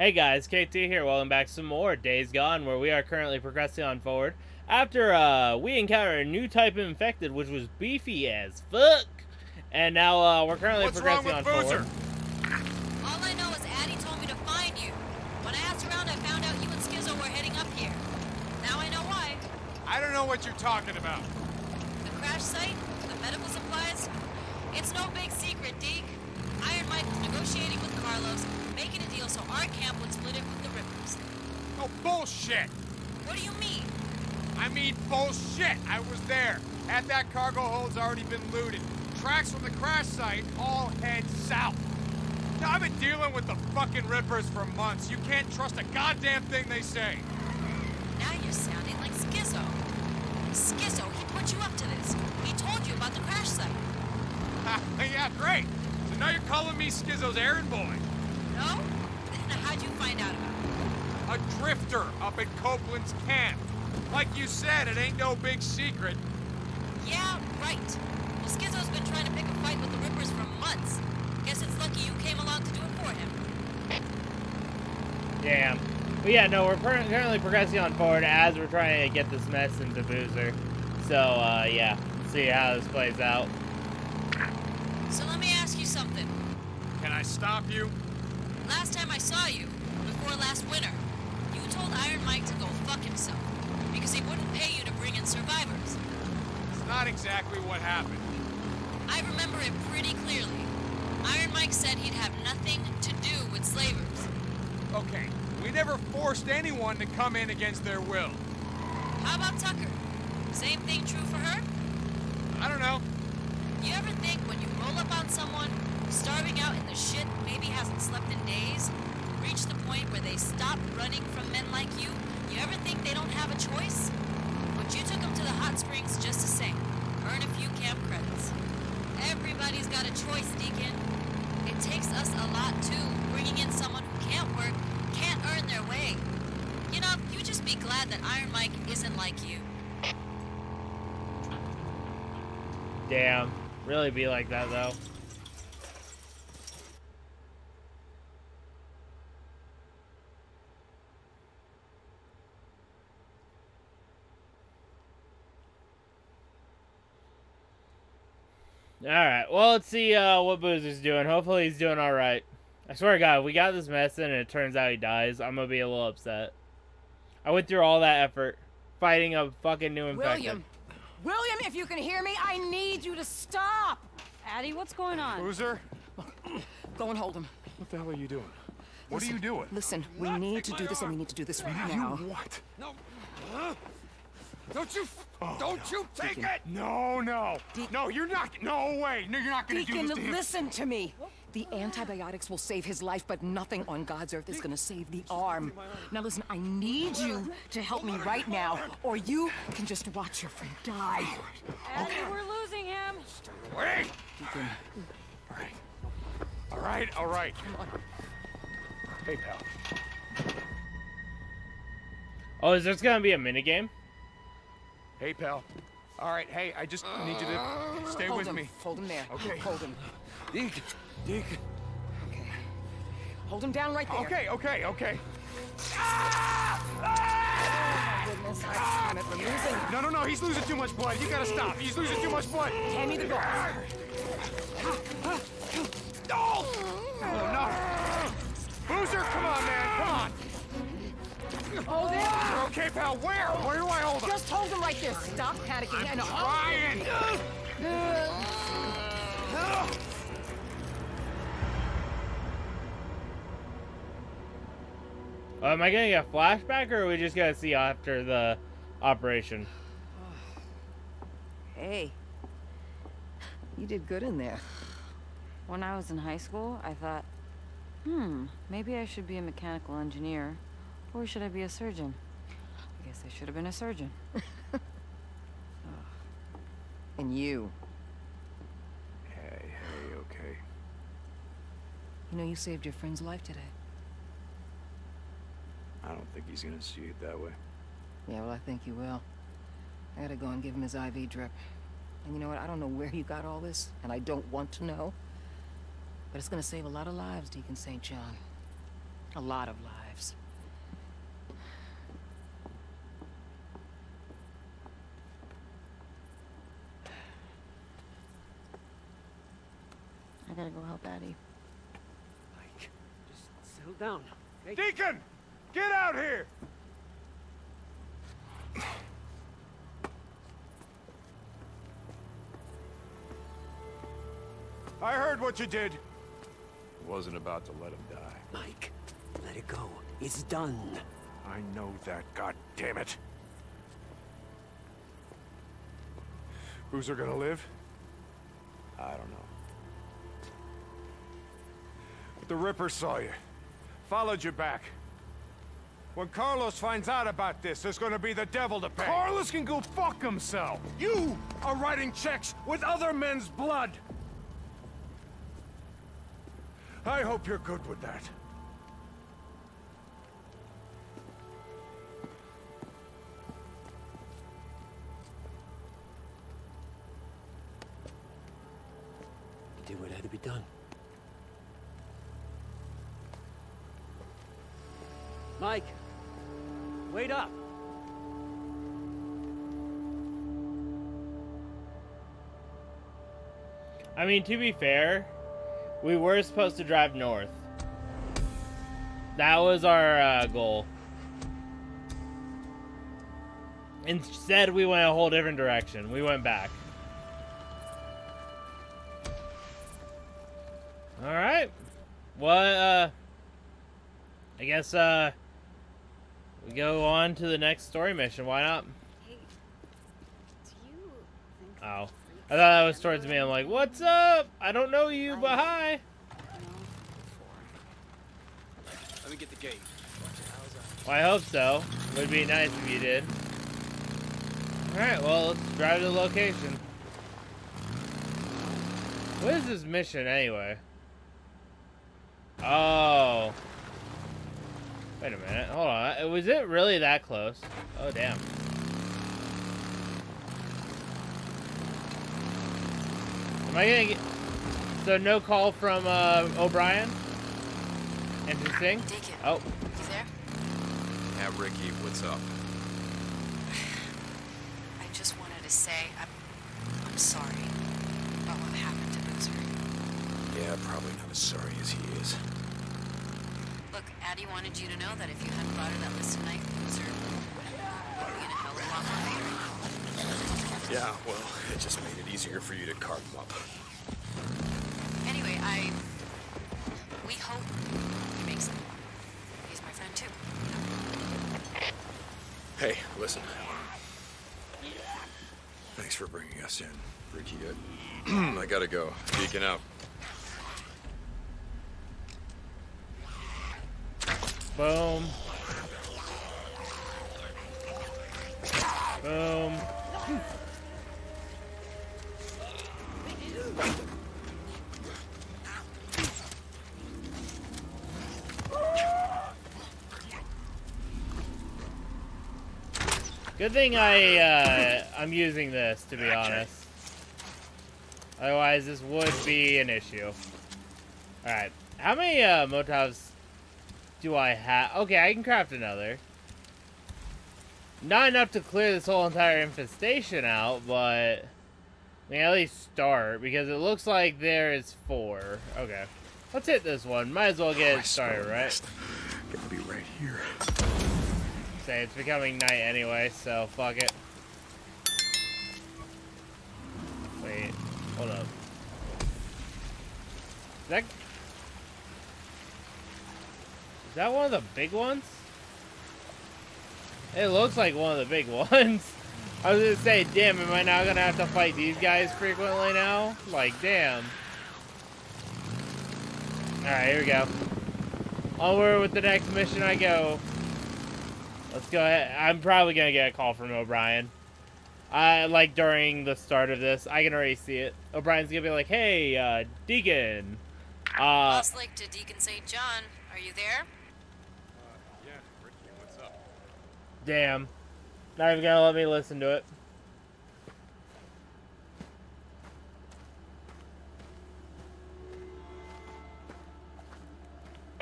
Hey guys, KT here. Welcome back to some more Days Gone, where we are currently progressing on forward. After uh, we encountered a new type of infected, which was beefy as fuck, and now uh, we're currently What's progressing wrong with on Boozer? forward. All I know is Addie told me to find you. When I asked around, I found out you and Skizzo were heading up here. Now I know why. I don't know what you're talking about. The crash site, the medical supplies. It's no big secret, Deke. Negotiating with Carlos, making a deal so our camp would split it with the Rippers. Oh, bullshit! What do you mean? I mean bullshit! I was there. Half that cargo hold's already been looted. Tracks from the crash site all head south. Now, I've been dealing with the fucking Rippers for months. You can't trust a goddamn thing they say. Now you're sounding like Skizzo. Skizzo, he put you up to this. He told you about the crash site. Yeah, great. So now you're calling me Skizzo's errand boy. No? Then how'd you find out about it? A drifter up at Copeland's camp. Like you said, it ain't no big secret. Yeah, right. Well, Skizzo's been trying to pick a fight with the Rippers for months. Guess it's lucky you came along to do it for him. Damn. But yeah, no, we're per- currently progressing on forward as we're trying to get this mess into Boozer. So, uh, yeah, see how this plays out. So let me ask you something. Can I stop you? Last time I saw you, before last winter, you told Iron Mike to go fuck himself because he wouldn't pay you to bring in survivors. It's not exactly what happened. I remember it pretty clearly. Iron Mike said he'd have nothing to do with slavers. Okay, we never forced anyone to come in against their will. How about Tucker? Same thing true for her? I don't know. You ever think when you roll up on someone starving out in the shit, maybe hasn't slept in days, reach the point where they stop running from men like you? You ever think they don't have a choice? But you took them to the hot springs just the same. Earn a few camp credits. Everybody's got a choice, Deacon. It takes us a lot too, bringing in someone who can't work, can't earn their way. You know, you just be glad that Iron Mike isn't like you. Damn. Really be like that, though. Alright, well, let's see uh, what Boozer's doing. Hopefully he's doing alright. I swear to God, if we got this mess in and it turns out he dies, I'm gonna be a little upset. I went through all that effort fighting a fucking new infected. William! William, if you can hear me, I need you to stop! Addie, what's going on? Boozer? Go and hold him. What the hell are you doing? What are you doing? Listen, we need to do this and we need to do this right now. You what? No. Don't you, oh, don't you take Deacon. it! No, no. Deacon. No, you're not. No way. No, you're not gonna Deacon, do this to him. listen to me. The antibiotics will save his life, but nothing on God's earth is gonna save the arm. Now listen, I need you to help me right now, or you can just watch your friend die. Addie, we're losing him. Wait. Deacon, All right. All right. All right. Hey, pal. Oh, is this gonna be a minigame? Hey, pal. All right. Hey, I just need you to stay hold with him. me. Hold him there. Okay. Hold him. Deke. Deke. Hold him down right there. Okay. Okay. Okay. Goodness, I it, we're losing. No, no, no. He's losing too much blood. You gotta stop. He's losing too much blood. Hand me the gauze. No! Oh, no. Boozer, come on, man. Come on. Hold him. You're okay, pal. Where? Where do I hold him? Just hold him right there. Stop panicking and Ryan! Uh, am I getting a flashback, or are we just gonna see after the operation? Hey, you did good in there. When I was in high school, I thought, hmm, maybe I should be a mechanical engineer. Or should I be a surgeon? I guess I should have been a surgeon. And you. Hey, hey, okay. You know, you saved your friend's life today. I don't think he's gonna see it that way. Yeah, well, I think he will. I gotta go and give him his IV drip. And you know what? I don't know where you got all this, and I don't want to know. But it's gonna save a lot of lives, Deacon St. John. A lot of lives. I gotta go help Addie. Mike, just settle down. Okay? Deacon! Get out here! I heard what you did. I Wasn't about to let him die. Mike, let it go. It's done. I know that, god damn it. Boozer gonna live? I don't know. The Ripper saw you. Followed you back. When Carlos finds out about this, there's gonna be the devil to pay. Carlos can go fuck himself. You are writing checks with other men's blood. I hope you're good with that. You did what had to be done. Mike, wait up. I mean, to be fair, we were supposed to drive north. That was our uh, goal. Instead, we went a whole different direction. We went back. All right. What? Uh, I guess uh, we go on to the next story mission. Why not? Hey, do you think Oh, I thought that was towards me. I'm like, what's up? I don't know you, but hi. Let me get the gate. Well, I hope so. Would be nice if you did. Alright, well, let's drive to the location. What is this mission, anyway? Oh. Wait a minute. Hold on. Was it really that close? Oh, damn. Am I gonna get... So, no call from, uh, O'Brian? Interesting. Deacon, Oh. you there? Yeah, Rikki, what's up? I just wanted to say I'm, I'm sorry about what happened to Boozer. Yeah, probably not as sorry as he is. Addie wanted you to know that if you hadn't brought her that list tonight, Boozer would have been in a hell of a lot more angry. Yeah, well, it just made it easier for you to carve them up. Anyway, I. We hope he makes it. He's my friend too. Hey, listen. Thanks for bringing us in, Rikki. I, I gotta go. Deacon out. Boom. Boom. Good thing I uh, I'm using this to be honest. Otherwise, this would be an issue. All right, how many uh, motovs do I have? Okay, I can craft another. Not enough to clear this whole entire infestation out, but I mean, at least start because it looks like there is four. Okay, let's hit this one. Might as well get it started, right? Gotta be right here. Say it's becoming night anyway, so fuck it. Wait, hold up. Is that is that one of the big ones? It looks like one of the big ones. I was gonna say, damn, am I now gonna have to fight these guys frequently now? Like, damn. Alright, here we go. Onward with the next mission I go. Let's go ahead. I'm probably gonna get a call from O'Brian. I like during the start of this, I can already see it. O'Brian's gonna be like, "Hey, uh, Deacon, uh, Lost Lake to Deacon St. John. Are you there? Yeah, Rikki, what's up? Damn, not even gonna let me listen to it."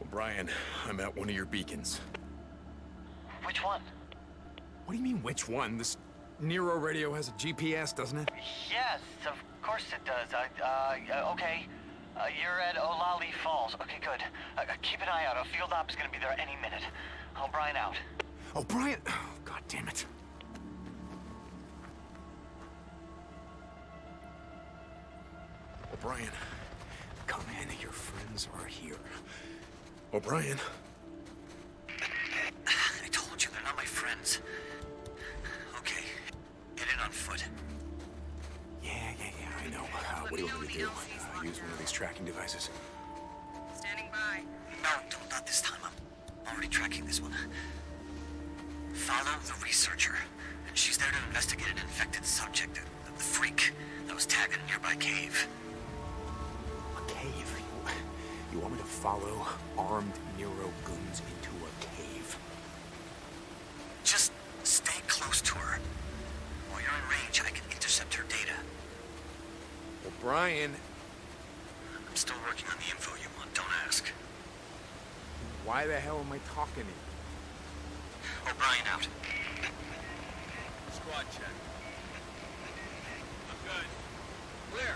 O'Brian, I'm I'm at one of your beacons. Which one? What do you mean, which one? This Nero radio has a GPS, doesn't it? Yes, of course it does. I, uh, okay. Uh, you're at Olali Falls. Okay, good. Uh, keep an eye out. A field op is gonna be there any minute. O'Brian out. Oh, Brian! Oh, God damn it. O'Brian, come in. Your friends are here. O'Brian. I told you, they're not my friends. Okay, get in on foot. Yeah, yeah, yeah, I know. Uh, what do you want me to do? Uh, use one of these tracking devices. Standing by. No, don't, not this time. I'm already tracking this one. Follow the researcher. And she's there to investigate an infected subject, the, the freak that was tagged in a nearby cave. A cave? You, you want me to follow armed Nero goons into a cave? Just stay close to her. While you're in range, I can intercept her data. Well, Brian... I'm still working on the info you want, don't ask. why the hell am I talking to you? O'Brian out. Squad check. I'm good. Clear.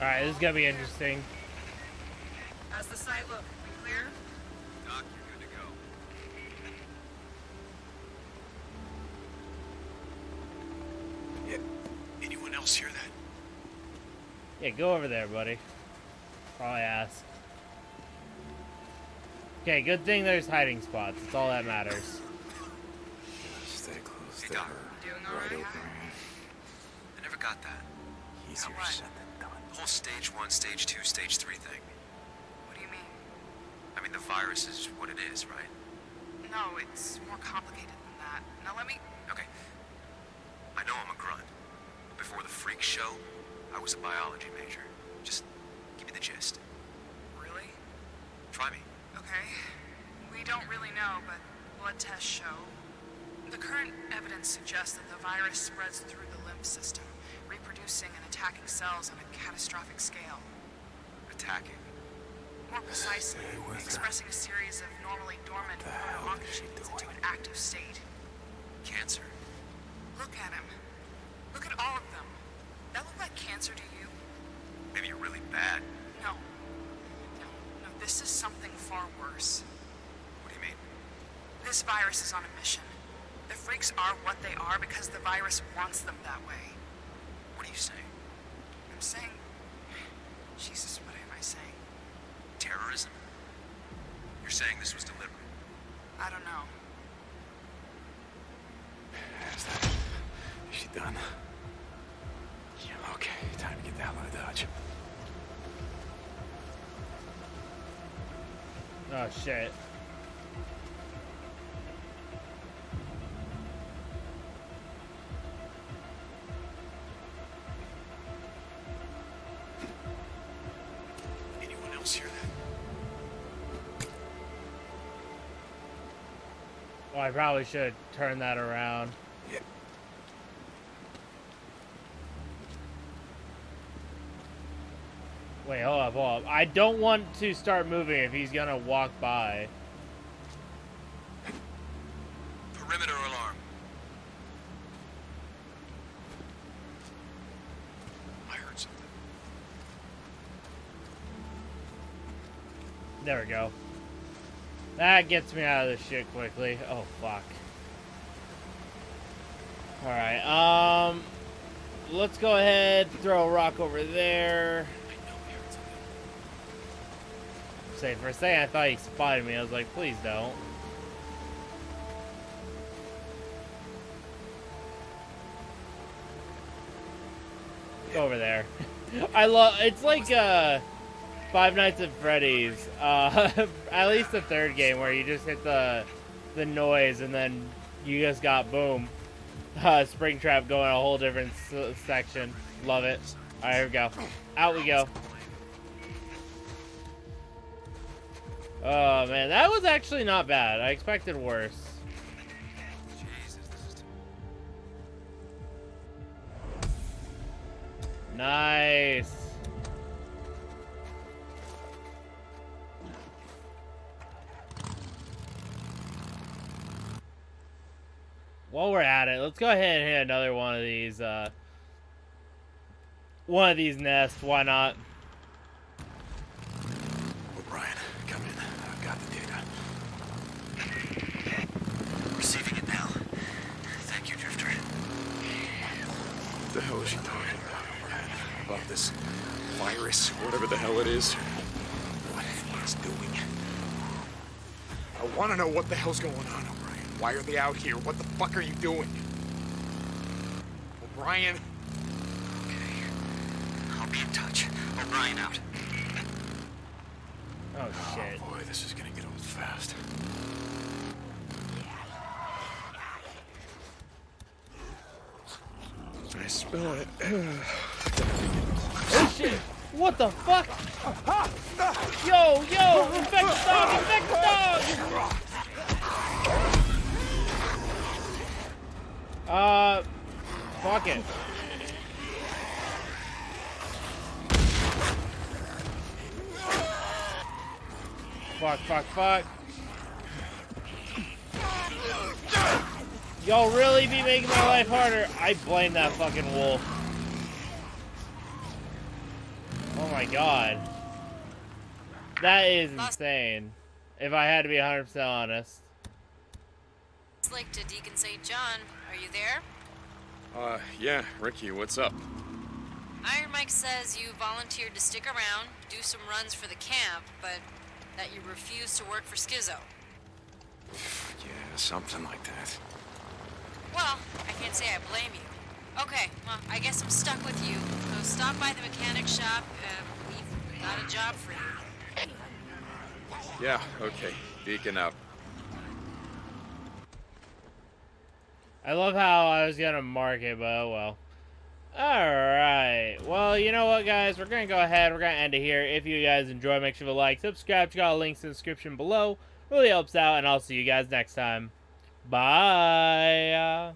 Alright, this is gonna be interesting. How's the site look? We clear? Doc, you're good to go. Yeah. Anyone else hear that? Yeah, go over there, buddy. Probably ask. Okay, good thing there's hiding spots. That's all that matters. Stay close Hey, Doc. her. Doing right, alright? O'Brian. I never got that. Easier what? said than done. The whole stage one, stage two, stage three thing. What do you mean? I mean, the virus is what it is, right? No, it's more complicated than that. Now let me... Okay. I know I'm a grunt. Before the freak show, I was a biology major. Just give me the gist. Really? Try me. Okay. We don't really know, but blood tests show. The current evidence suggests that the virus spreads through the lymph system, reproducing and attacking cells on a catastrophic scale. Attacking. More precisely, expressing a series of normally dormant What the hell is she oncogenes into an active state. Cancer. Look at him. Look at all of them. That look like cancer to you? Maybe you're really bad. No. No, no, this is something far worse. What do you mean? This virus is on a mission. The freaks are what they are because the virus wants them that way. What are you saying? I'm saying. Jesus, what am I saying? Terrorism? You're saying this was deliberate? I don't know. Is that... Is she done? Yeah, okay. Time to get the hell out of Dodge. Oh shit. I probably should turn that around. Yeah. Wait, hold up, hold up. I don't want to start moving if he's gonna walk by. Perimeter alarm. I heard something. There we go. That gets me out of this shit quickly. Oh, fuck. Alright, um... Let's go ahead, throw a rock over there. Say, for a second I thought he spotted me. I was like, please don't. Go over there. I love. It's like uh, Five Nights at Freddy's. Uh, at least the third game where you just hit the the noise and then you just got boom. Uh, Springtrap going a whole different section. Love it. All right, here we go. Out we go. Oh man, that was actually not bad. I expected worse. Nice. While we're at it, let's go ahead and hit another one of these, uh, one of these nests. Why not? O'Brian, come in. I've got the data. Receiving it now. Thank you, Drifter. What the hell is she talking about, O'Brian? About this virus, whatever the hell it is? What it's doing? I want to know what the hell's going on. Why are they out here? What the fuck are you doing? O'Brian? Okay. I'll be in touch. O'Brian out. Oh shit. Oh boy, this is gonna get old fast. I smell it. Oh shit! What the fuck? Yo, yo! Infect the dog! Infect the dog! Uh, fuck it. Fuck, fuck, fuck. Y'all really be making my life harder. I blame that fucking wolf. Oh my god. That is insane. If I had to be 100% honest. It's like to Deacon St. John. Are you there? Uh, yeah, Rikki, what's up? Iron Mike says you volunteered to stick around, do some runs for the camp, but that you refused to work for Skizzo. Yeah, something like that. Well, I can't say I blame you. Okay, well, I guess I'm stuck with you. So stop by the mechanic shop. Uh, we've got a job for you. Yeah, okay. Deacon out. I love how I was gonna mark it, but oh well. Alright. Well, you know what, guys? We're gonna go ahead. We're gonna end it here. If you guys enjoy, make sure to like, subscribe. Check out links in the description below. Really helps out, and I'll see you guys next time. Bye.